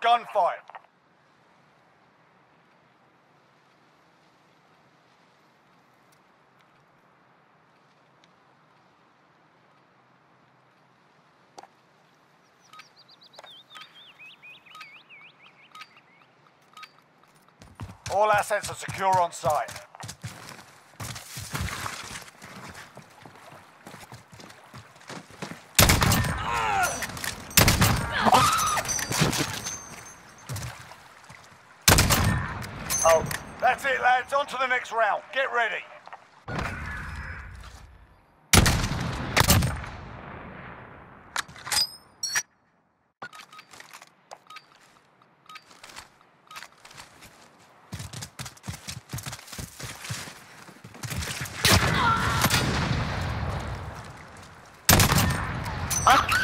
gunfight. All assets are secure on site. Oh, That's it, lads. On to the next round. Get ready. ah!